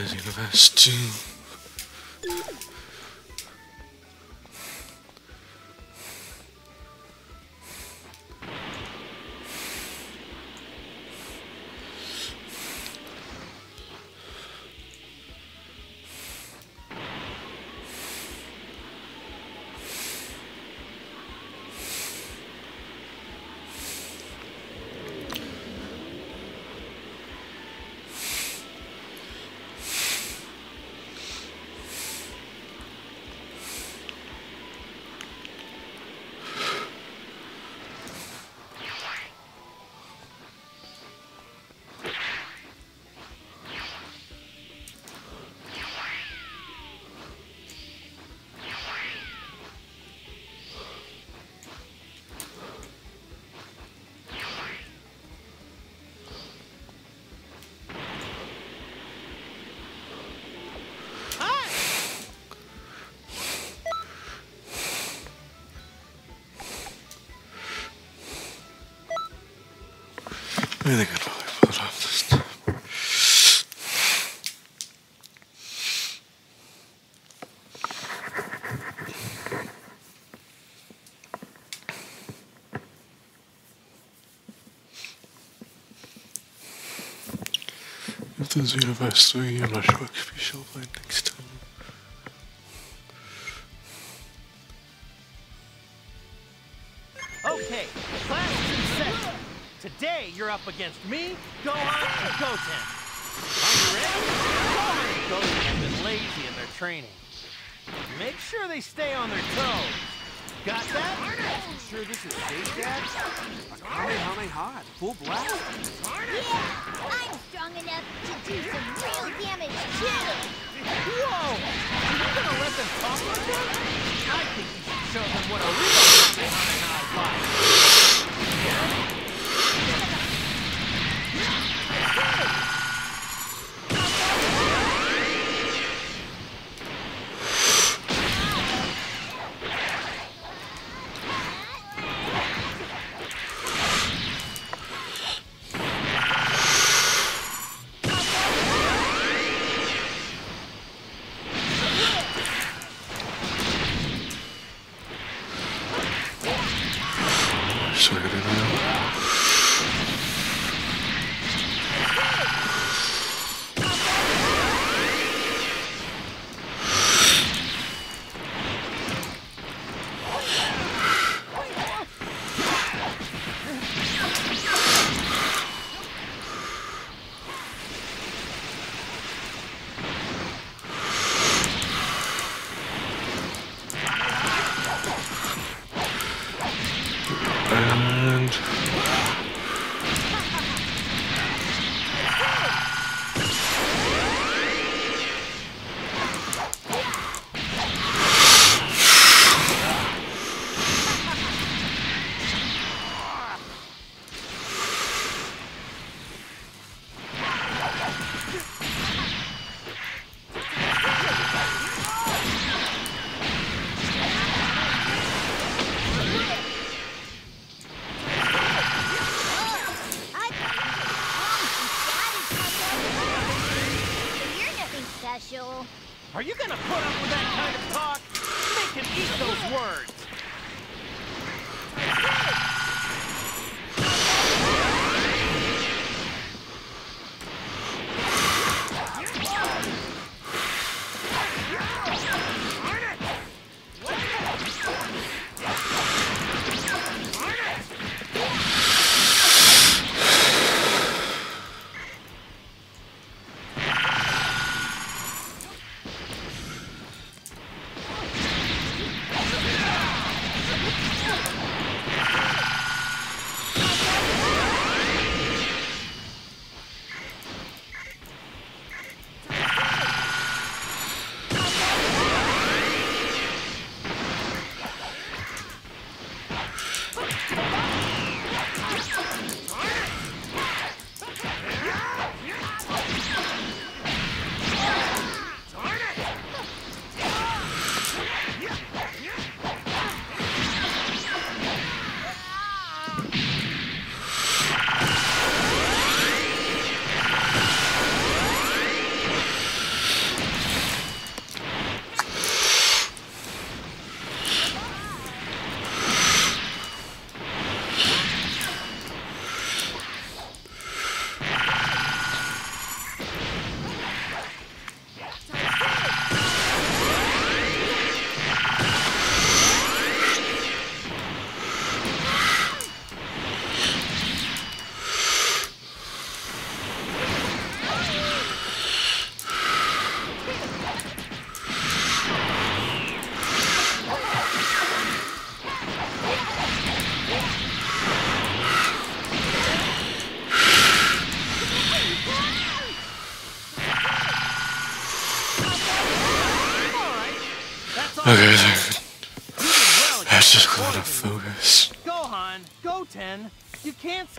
There's universe two. Good while I pull it off this time. If there's Universe 3, I'm not sure what could be Shellblade next time. You're up against me, Gohan, and Goten. Are you ready? Gohan and Goten have been lazy in their training. Make sure they stay on their toes. Got that? You sure this is safe, Dad? Kamehameha, full blast? Yeah, I'm strong enough to do some real damage too. Whoa! Are you gonna let them talk like that? I think you should show them what a real Kamehameha is like. So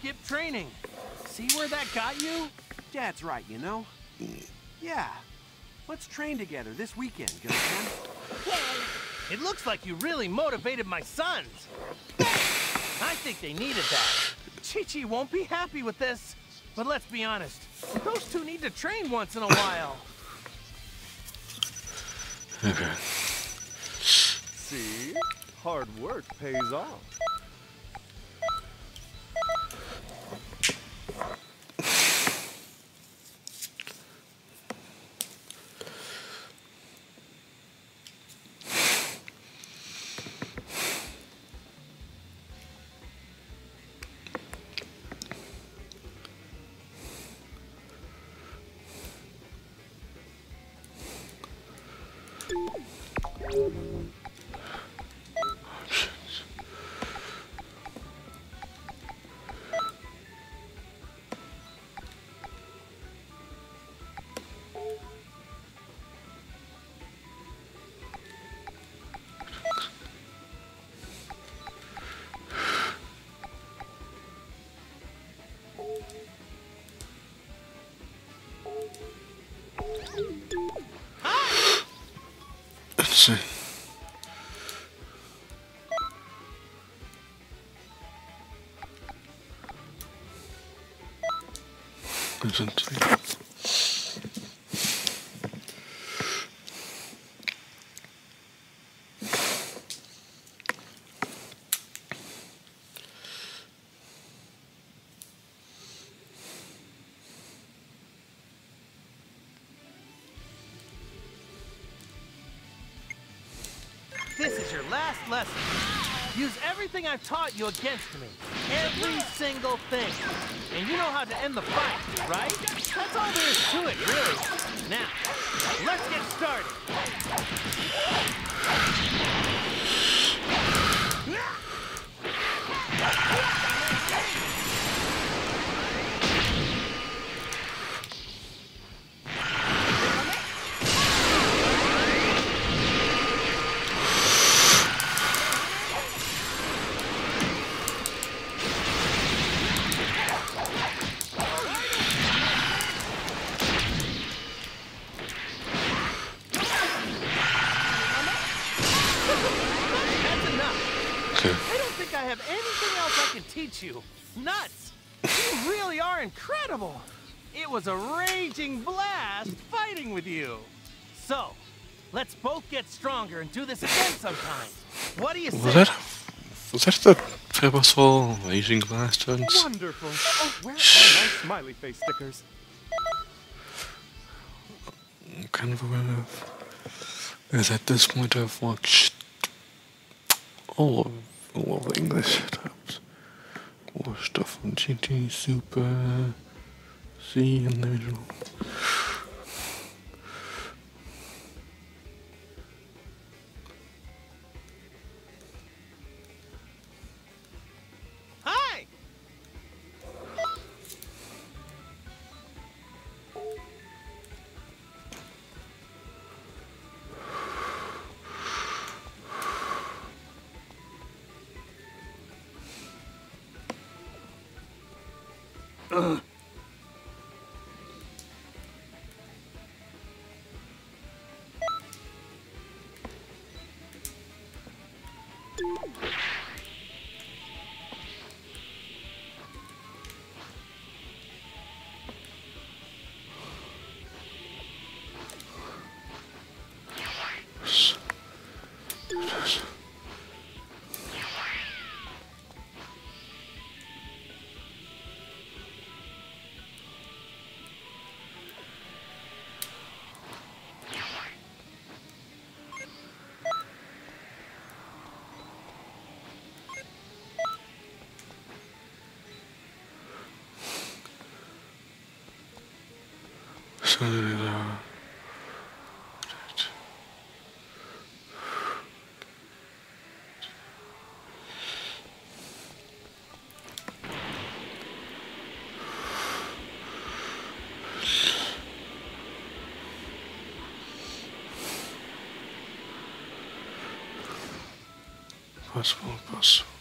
skip training. See where that got you? Dad's right, you know? Yeah. Let's train together this weekend, Goten. It looks like you really motivated my sons. I think they needed that. Chi-Chi won't be happy with this. But let's be honest, those two need to train once in a while. Okay. See? Hard work pays off. This is your last lesson. Use everything I've taught you against me. Every single thing. And you know how to end the fight, right? That's all there is to it, really. Now, let's get started. Get stronger and do this again sometime. What do you say? Was that was that the purposeful Asian blast ones? Wonderful. Oh, where are my smiley face stickers? I'm kind of aware of. Is at this point I've watched all of all of the English setups. More stuff on GT Super C and the original. So uh, possible, possible.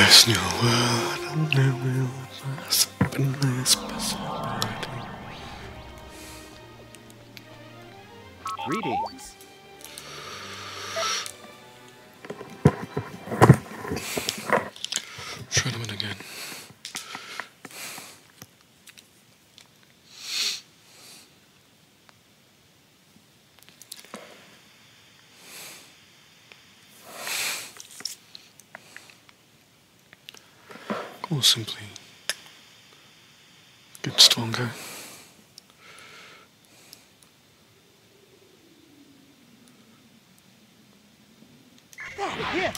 This new world, Or simply get stronger. Yeah,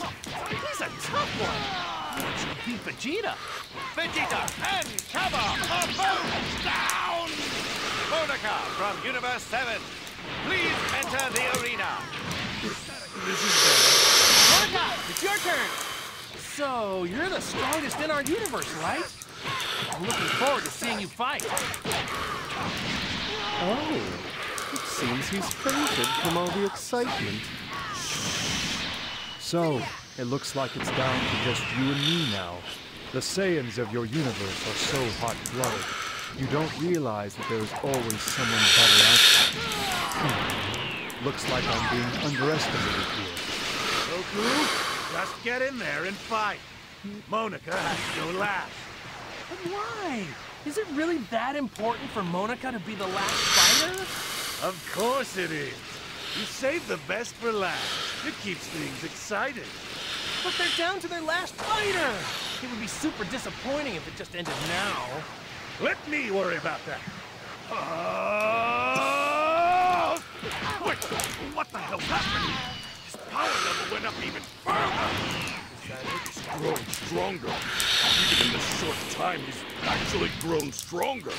he's a tough one. Once you beat Vegeta. Vegeta and Cabba are both down! Monaka from Universe 7, please enter the arena. Monaka, it's your turn. So, you're the strongest in our universe, right? I'm looking forward to seeing you fight. Oh, it seems he's fainted from all the excitement. So, it looks like it's down to just you and me now. The Saiyans of your universe are so hot-blooded. You don't realize that there's always someone better out there. Hmm. Looks like I'm being underestimated here. Goku, just get in there and fight. Monaka has to go last. But why? Is it really that important for Monaka to be the last fighter? Of course it is. You save the best for last. It keeps things exciting. But they're down to their last fighter. It would be super disappointing if it just ended now. Let me worry about that. Oh! Wait, what the hell's happening? Power level went up even further. He's growing stronger. Even in this short time, he's actually grown stronger.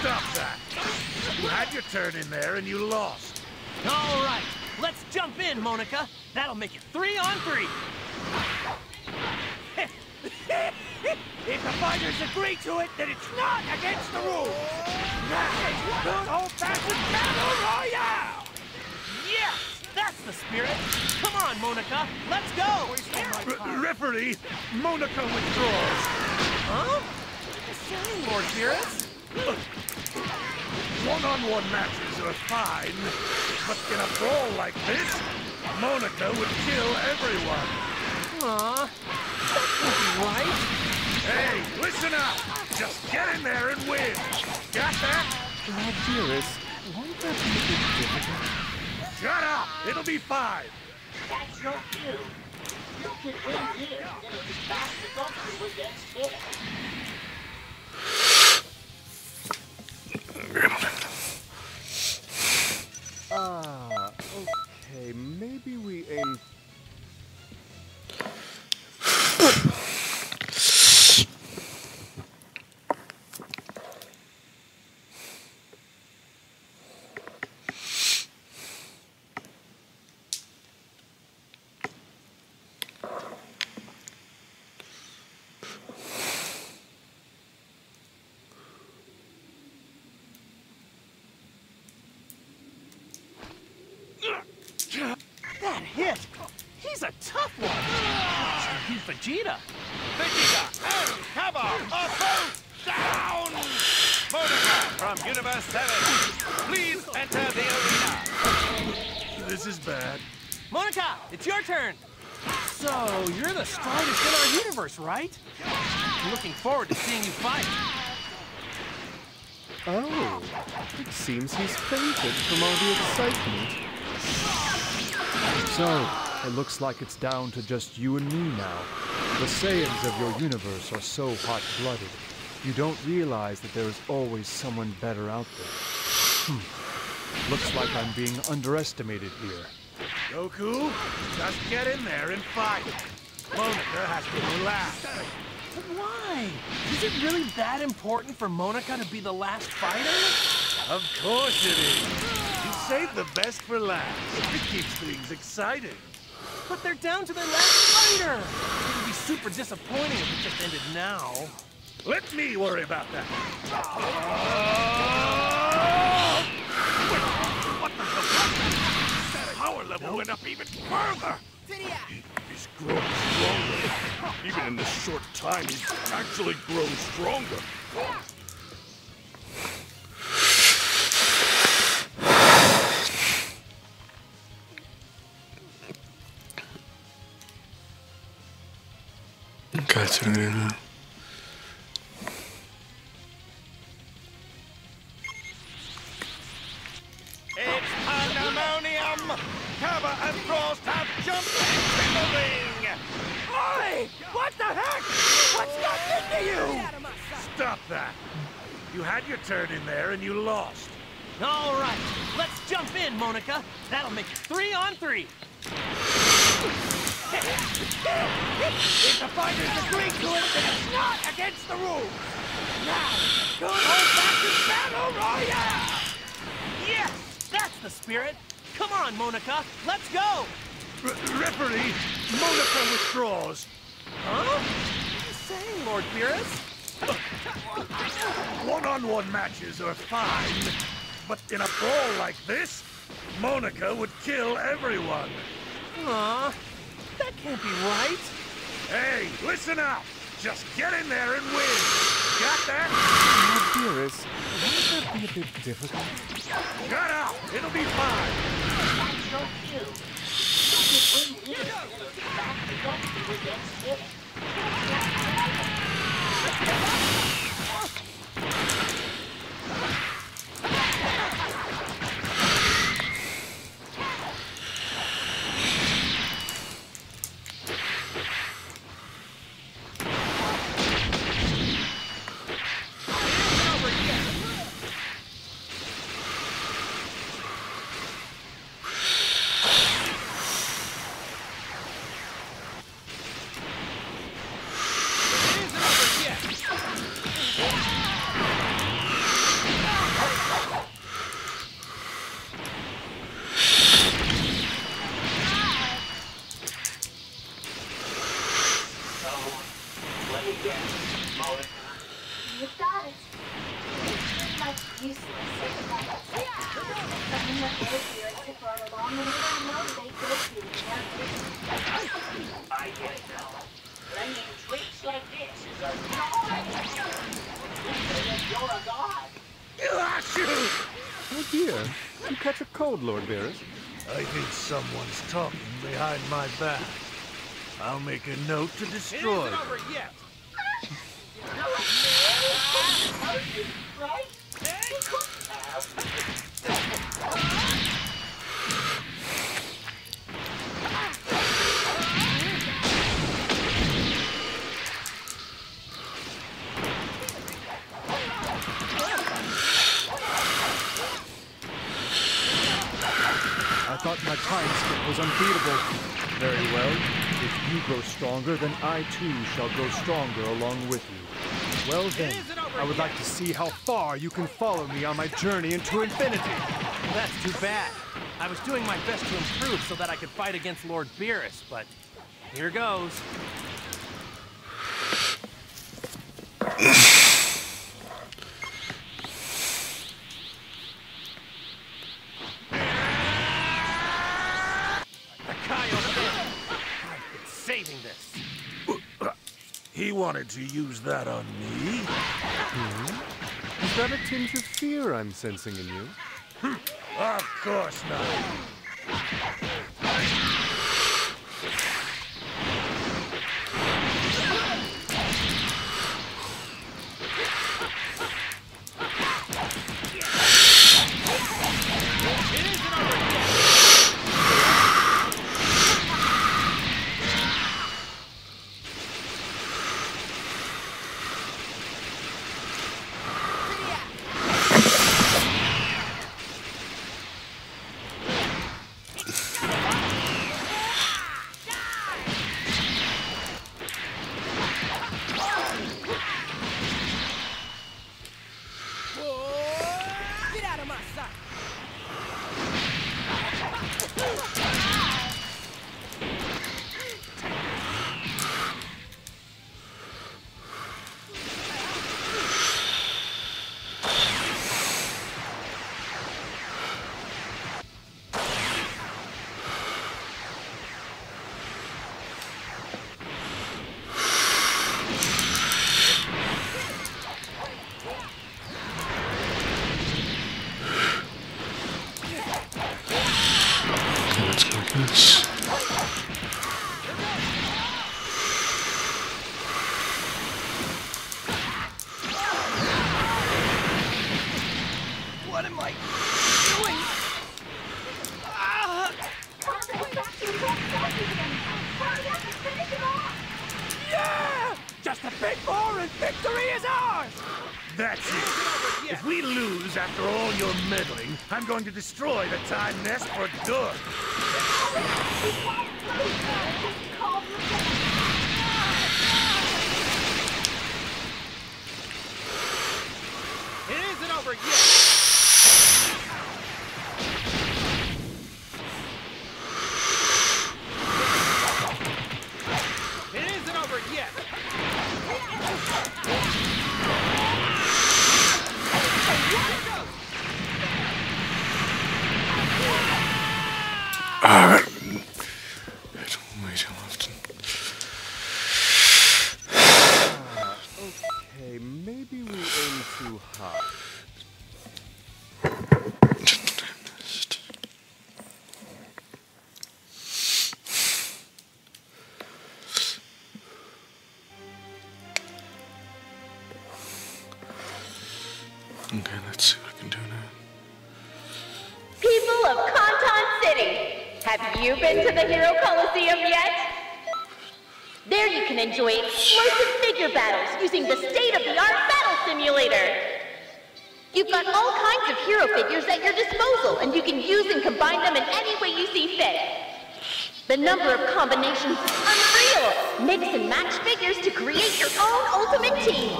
Stop that! You had your turn in there and you lost. All right, let's jump in, Monaka. That'll make it three on three. If the fighters agree to it, then it's not against the rules. That is good old-fashioned battle royale! Yes, that's the spirit. Come on, Monaka, let's go. referee, Monaka withdraws. Huh? What are you saying, Lord Beerus? One-on-one matches are fine, but in a brawl like this, Monaka would kill everyone. Aw, that can't be right. Hey, listen up! Just get in there and win! Got that? Lord Beerus, won't that be a bit difficult? Shut up! It'll be fine! That's your cue. You can win here and it is fast to go through against it. Ah, okay, maybe we aim... Vegeta! Vegeta and Cabba are both down! Monaka from Universe 7, please enter the arena. This is bad. Monaka, it's your turn! So, you're the strongest in our universe, right? I'm looking forward to seeing you fight. Oh, it seems he's fainted from all the excitement. So, it looks like it's down to just you and me now. The Saiyans of your universe are so hot-blooded. You don't realize that there is always someone better out there. Hmm. Looks like I'm being underestimated here. Goku, just get in there and fight. Monaka has to relax. But why? Is it really that important for Monaka to be the last fighter? Of course it is. You save the best for last. It keeps things exciting. But they're down to their last fighter! It would be super disappointing if it just ended now. Let me worry about that. What the hell? That power level went up even further. He's grown stronger. Even in this short time, he's actually grown stronger. Your turn in there and you lost. All right, let's jump in, Monaka. That'll make it three on three. If the fighters agree to it, then it's not against the rules! Now, good old-fashioned battle royale! Yes, that's the spirit. Come on, Monaka, let's go. R referee, Monaka withdraws. Huh? What are you saying, Lord Beerus? One-on-one matches are fine, but in a brawl like this, Monaka would kill everyone. Aw, can't be right. Hey, listen up! Just get in there and win! Got that? Now, dearest, won't that be a bit difficult? Shut up! It'll be fine! That's your cue. You can win here instead of Oh dear, you catch a cold, Lord Beerus. I think someone's talking behind my back. I'll make a note to destroy. isn't over yet. Right? I thought my time skip was unbeatable. Very well. If you grow stronger, then I too shall grow stronger along with you. Well then, I would yet. like to see how far you can follow me on my journey into infinity. That's too bad. I was doing my best to improve so that I could fight against Lord Beerus, but here goes. He wanted to use that on me. Hmm? Is that a tinge of fear I'm sensing in you? of course not. After all your meddling, I'm going to destroy the Time Nest for good. The number of combinations—unreal! Mix and match figures to create your own ultimate team!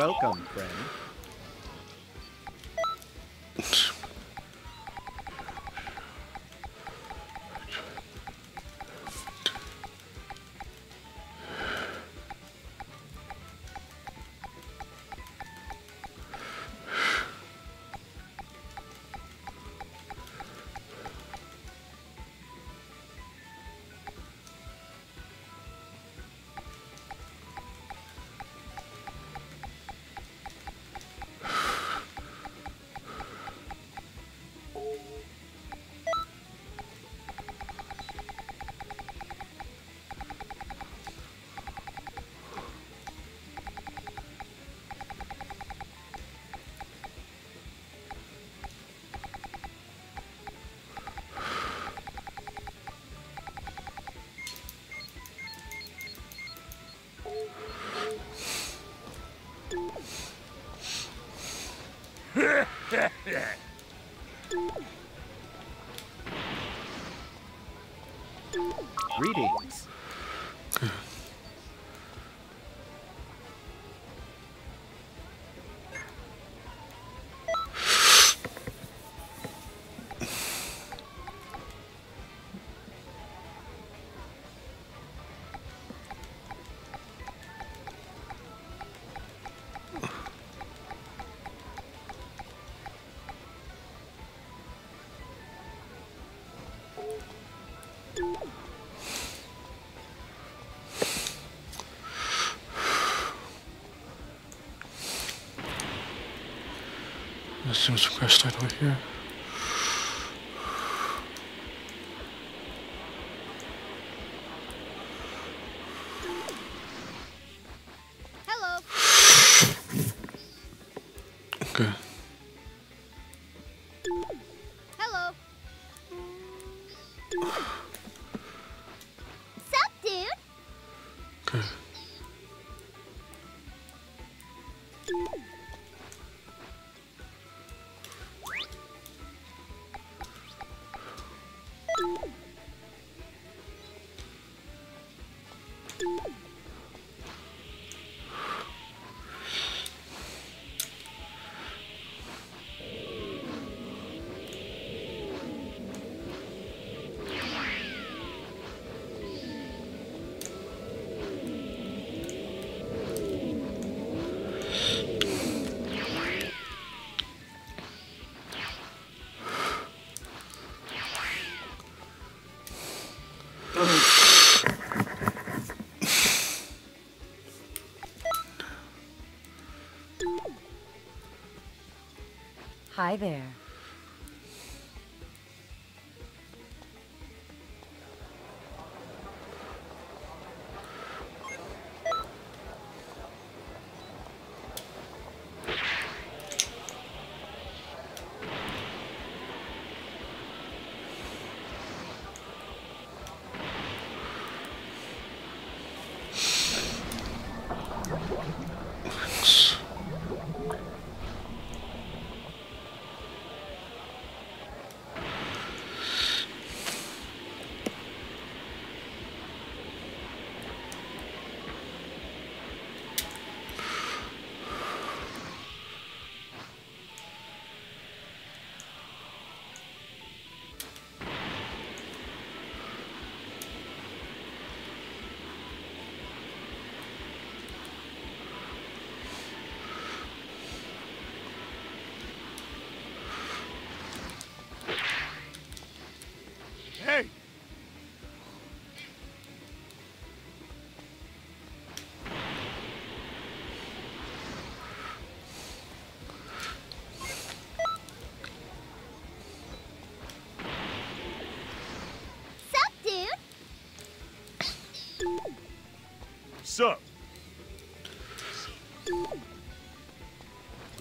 welcome. Yeah. This seems a quest title here. Hello. Okay. Hello. Hi there.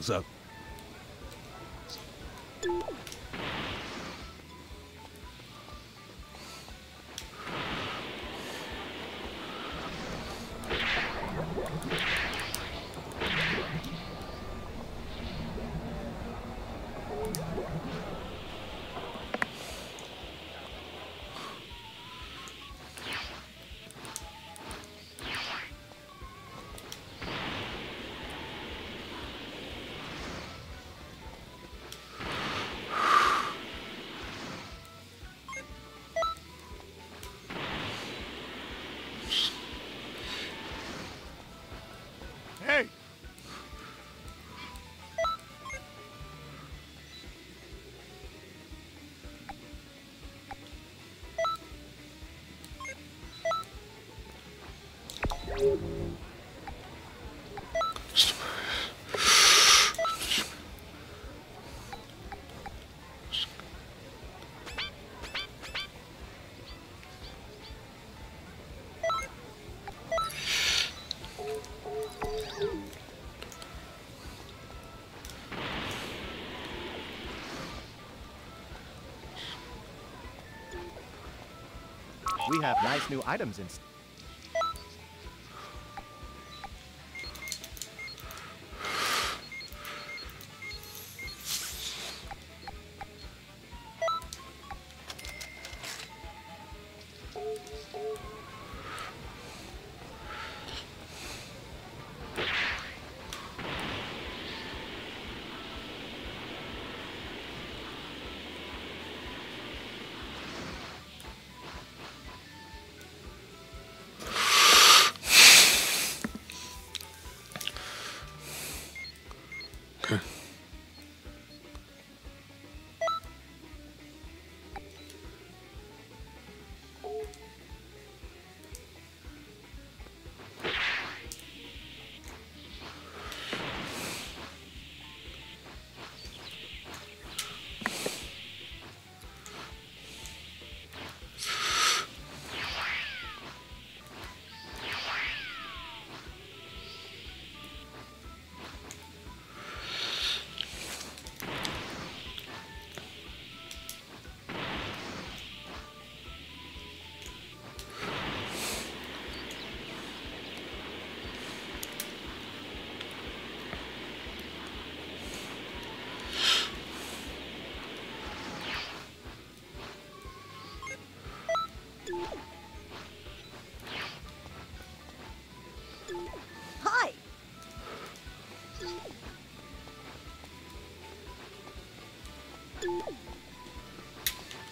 Up? We have nice new items in.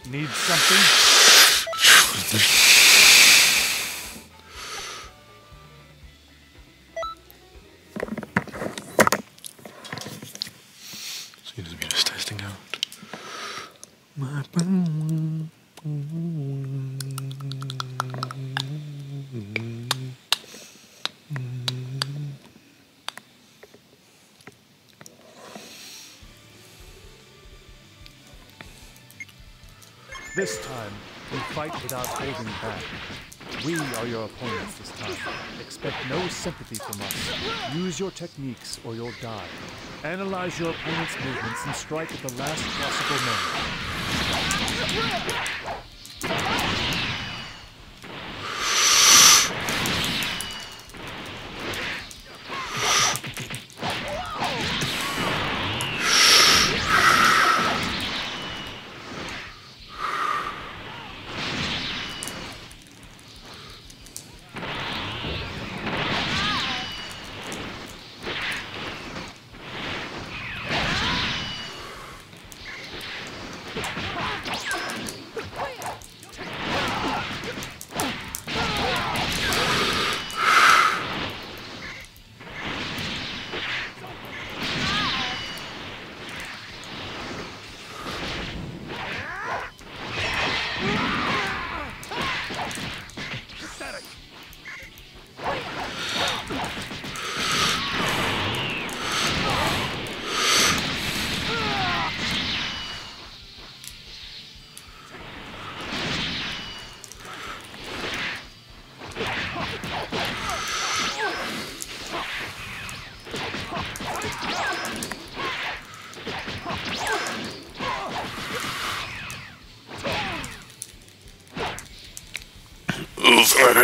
Need something? Fight without holding back. We are your opponents this time. Expect no sympathy from us. Use your techniques or you'll die. Analyze your opponent's movements and strike at the last possible moment.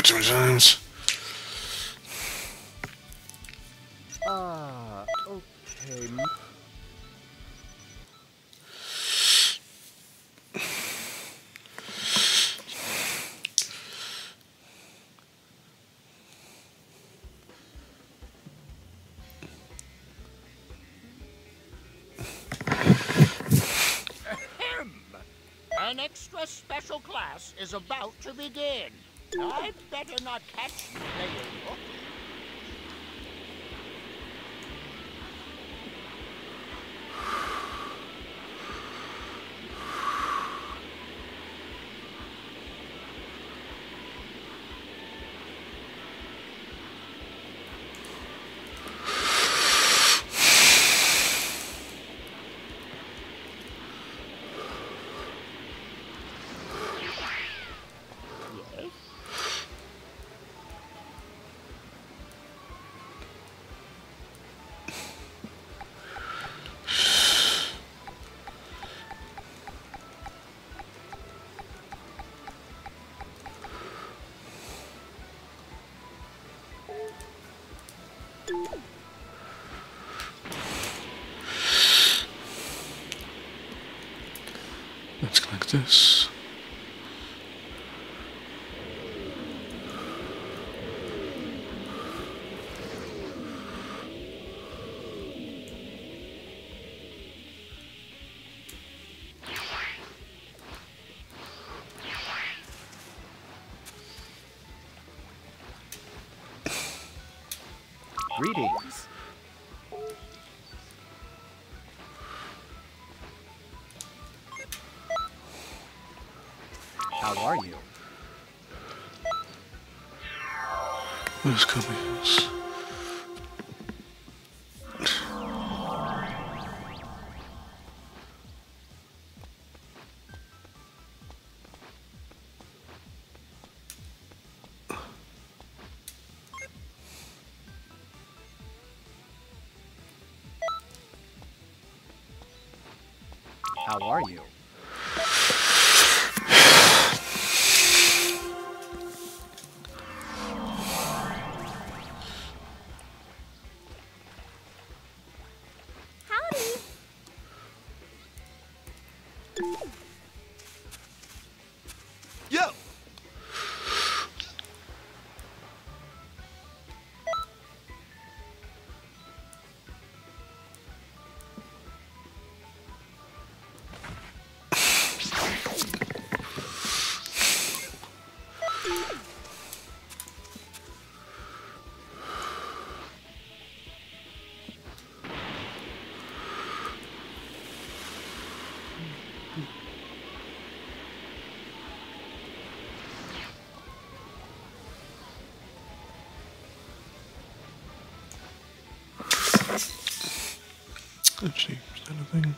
Oof, I Not catch you playing. Let's this. Where's copies? How are you? Let's see, is that a thing?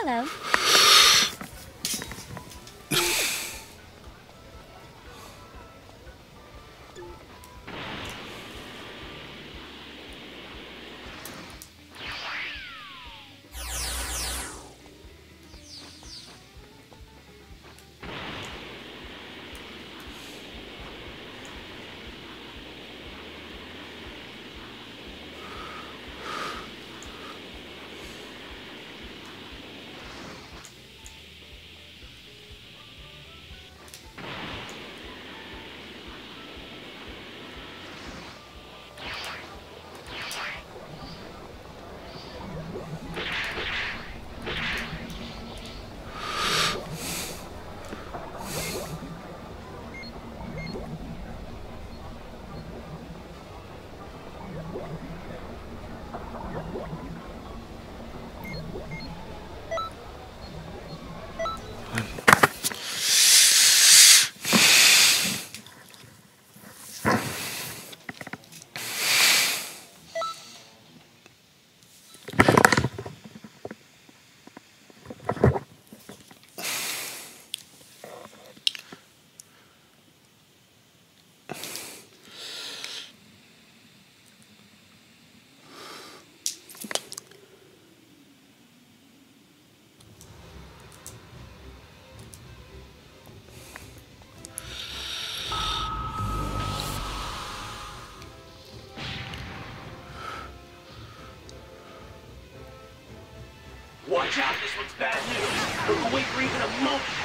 Hello. Watch out, this one's bad news. Don't wait for even a moment.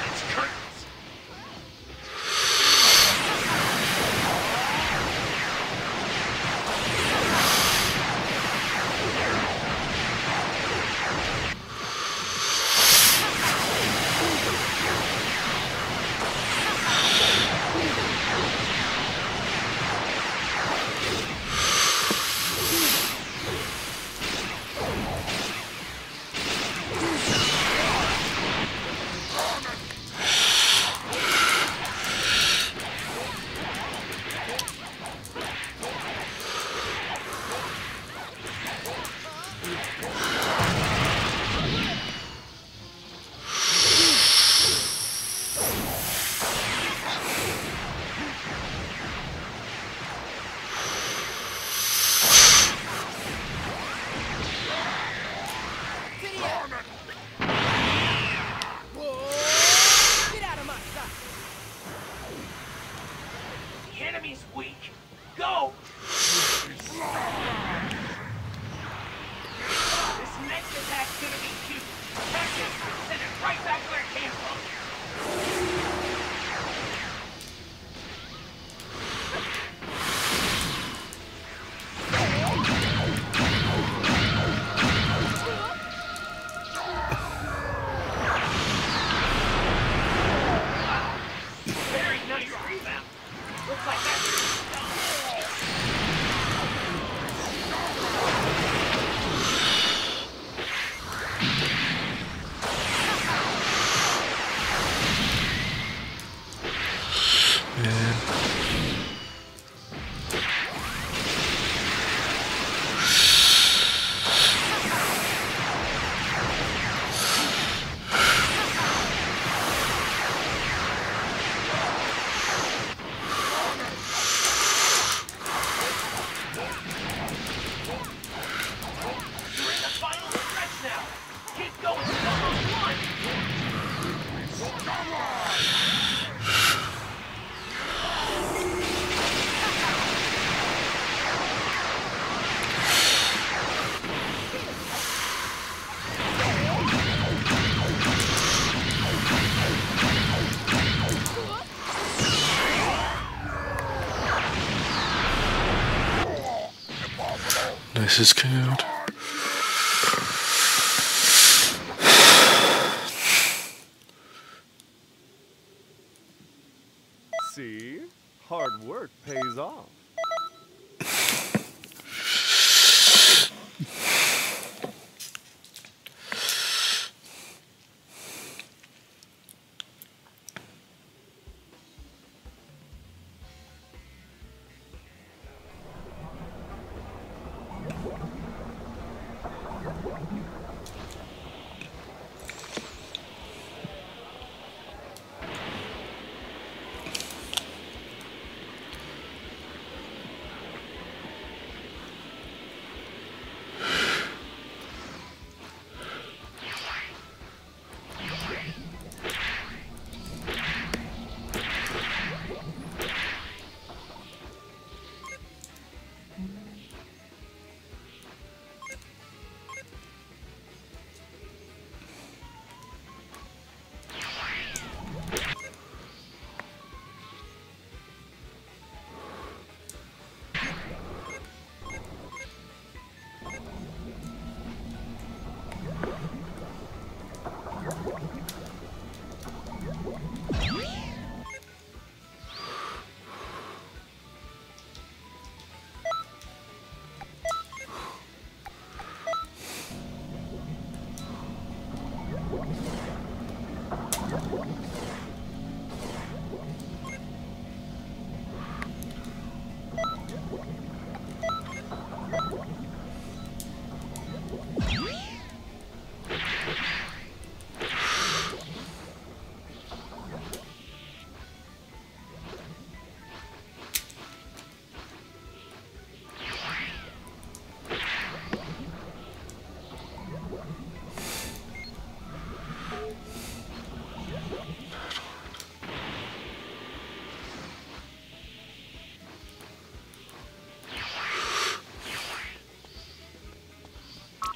This is.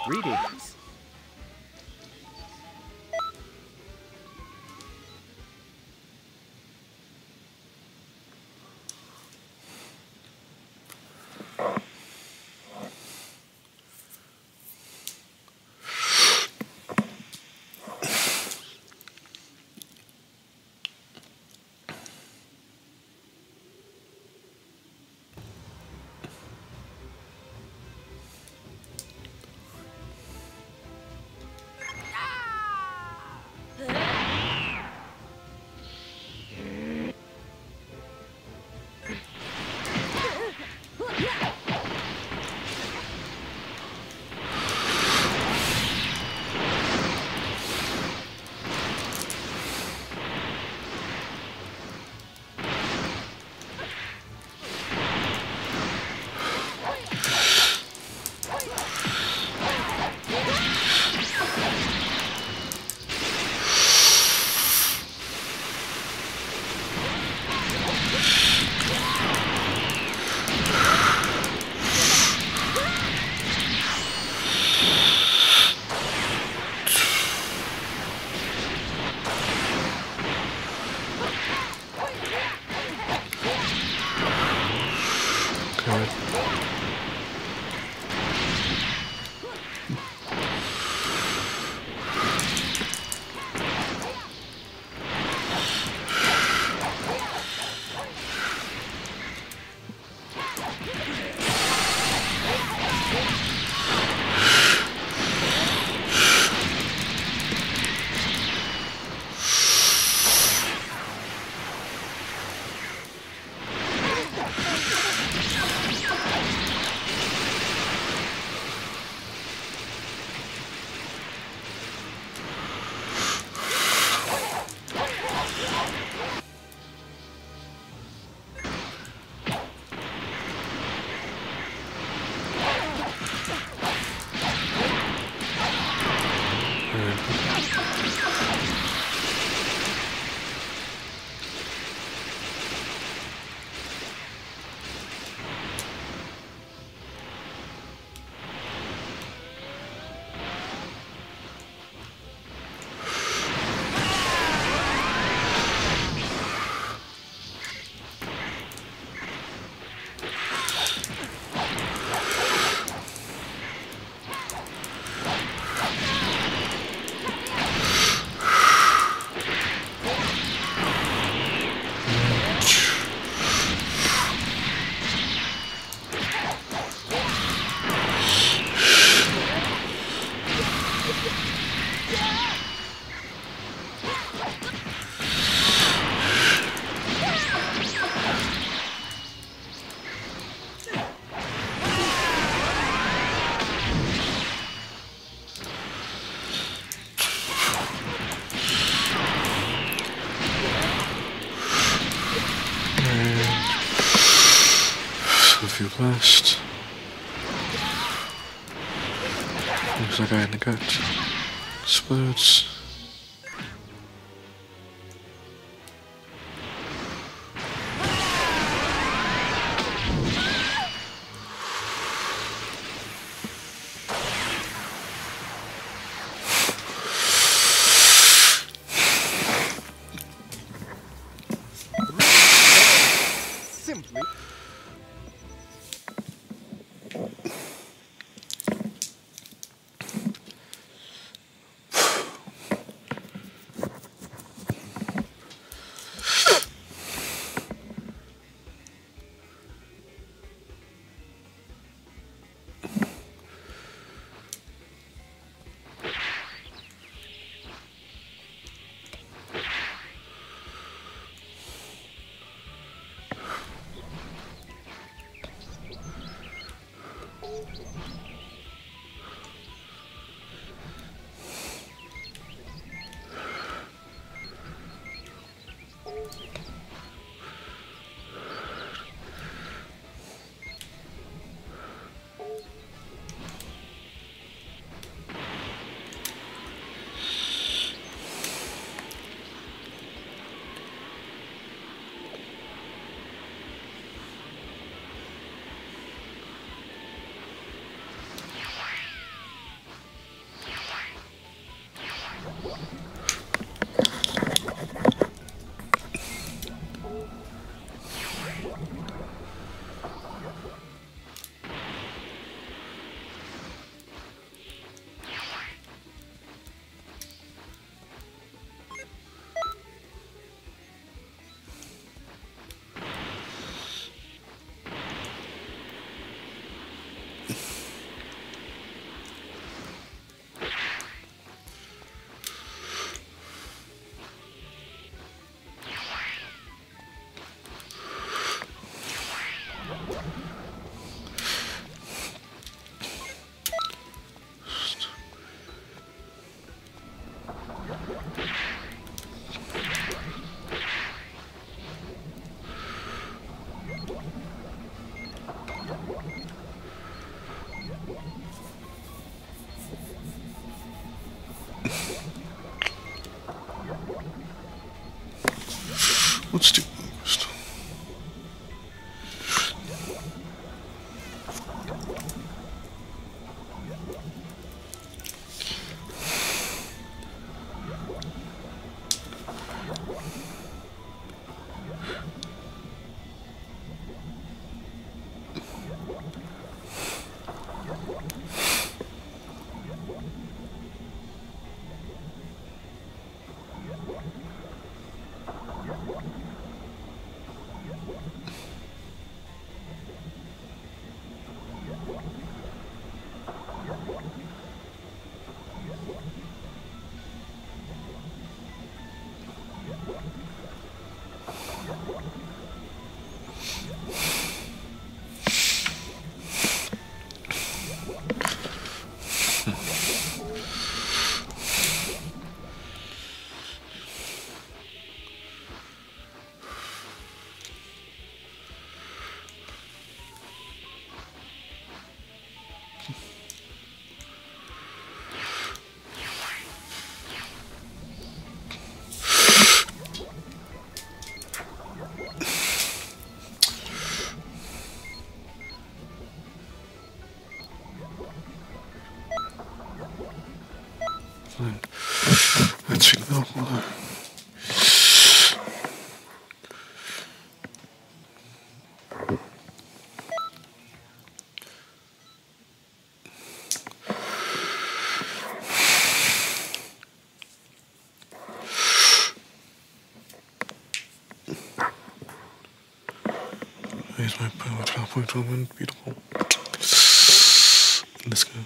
Greetings. A equals 2. My power to a point of. Let's go.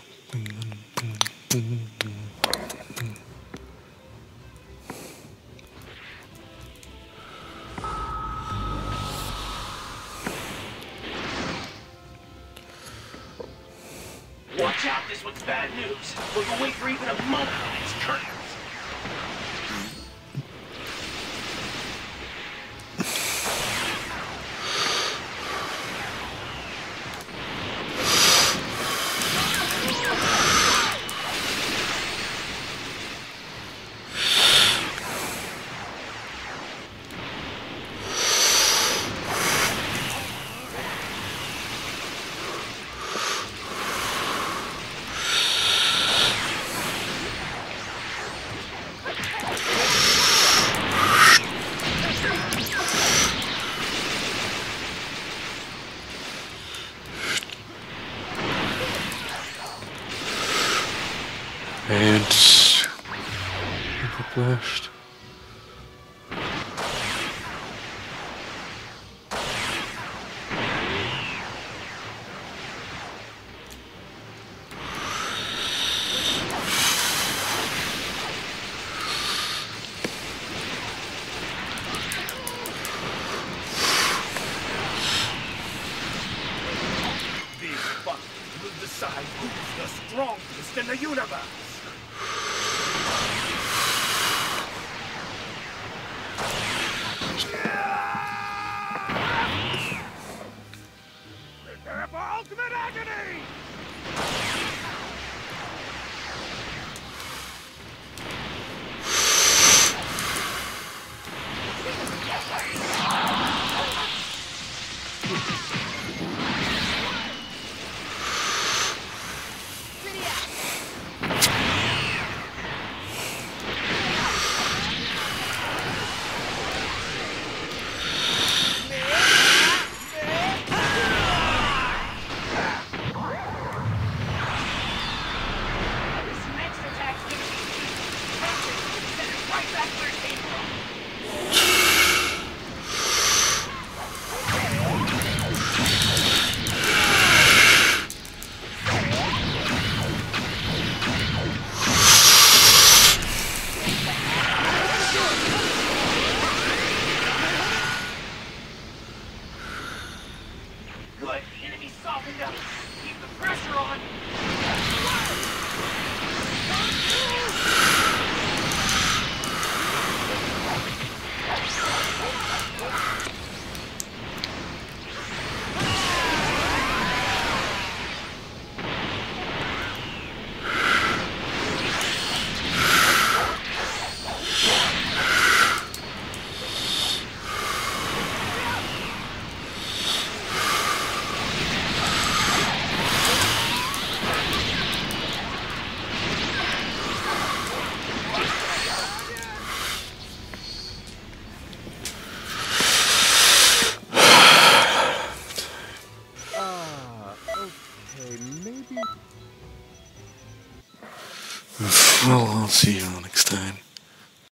Watch out, this one's bad news. Will you wait for even a moment